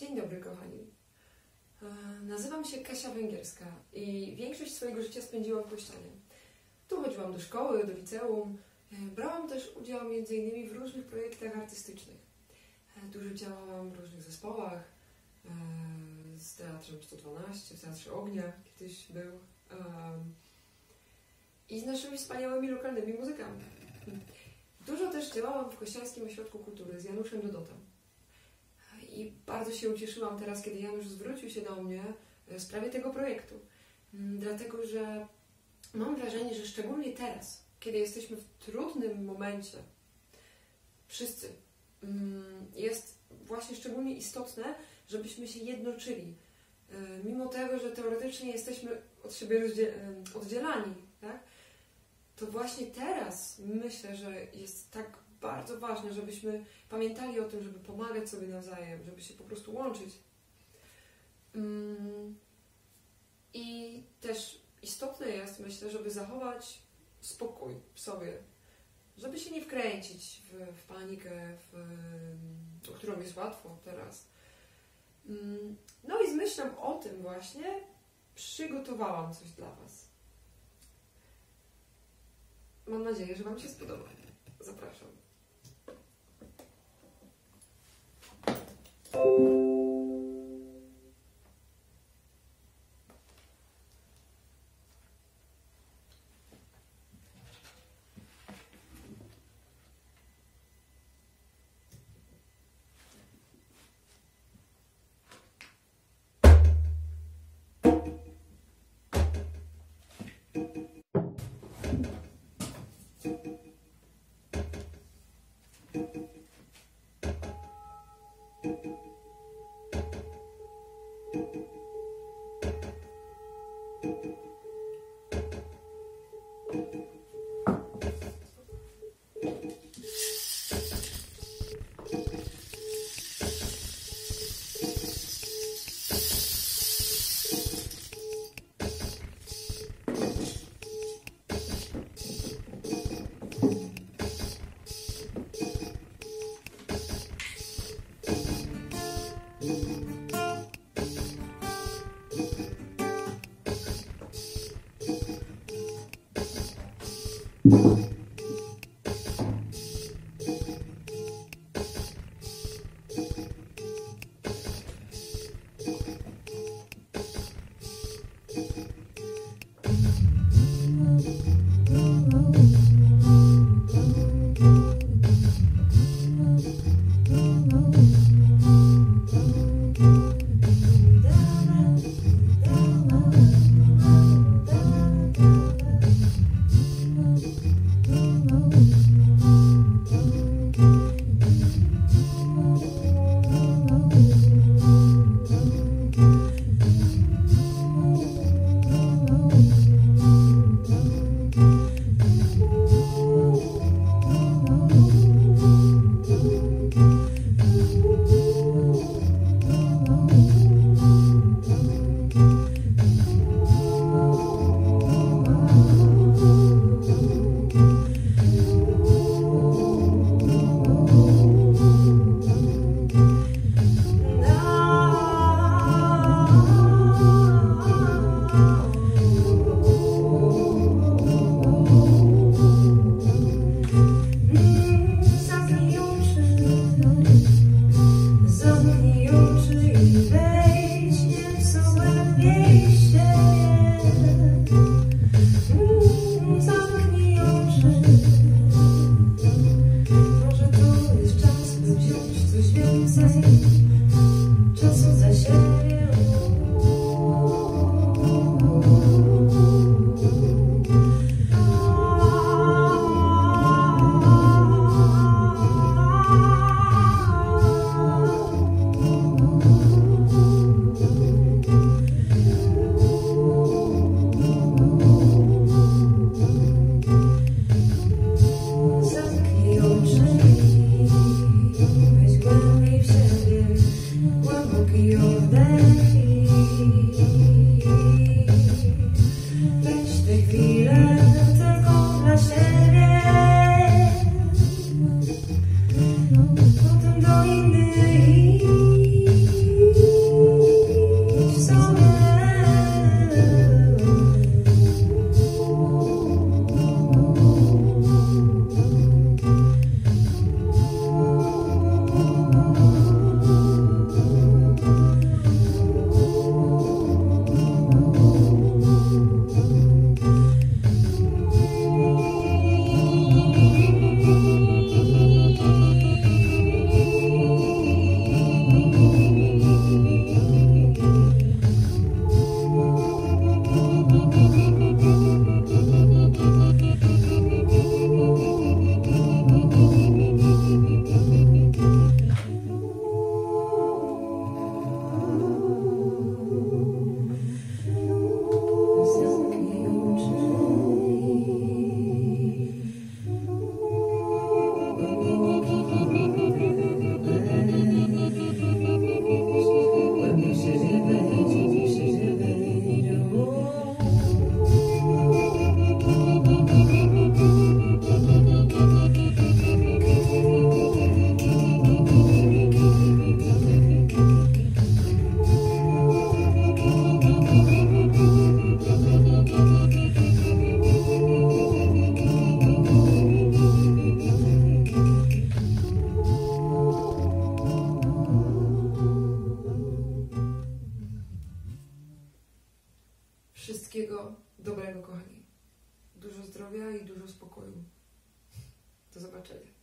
Dzień dobry, kochani. E, Nazywam się Kasia Węgierska i większość swojego życia spędziłam w Kościanie. Tu chodziłam do szkoły, do liceum. E, Brałam też udział m.in. w różnych projektach artystycznych. E, Dużo działałam w różnych zespołach, z Teatrem 112, w Teatrze Ognia kiedyś był i z naszymi wspaniałymi lokalnymi muzykami. Dużo też działałam w Kościańskim Ośrodku Kultury z Januszem Dodotem. I bardzo się ucieszyłam teraz, kiedy Janusz zwrócił się do mnie w sprawie tego projektu. Mm, Dlatego, że mam wrażenie, że szczególnie teraz, kiedy jesteśmy w trudnym momencie, wszyscy, mm, jest właśnie szczególnie istotne, żebyśmy się jednoczyli. Y, Mimo tego, że teoretycznie jesteśmy od siebie y, oddzielani, tak? to właśnie teraz myślę, że jest tak bardzo ważne, żebyśmy pamiętali o tym, żeby pomagać sobie nawzajem, żeby się po prostu łączyć. Mm, I też istotne jest, myślę, żeby zachować spokój w sobie, żeby się nie wkręcić w, w panikę, w, o którą jest łatwo teraz. Mm, No i z myślą o tym właśnie przygotowałam coś dla Was. Mam nadzieję, że Wam się spodoba. Zapraszam. you coś Wszystkiego dobrego, kochani. Dużo zdrowia i dużo spokoju. Do zobaczenia.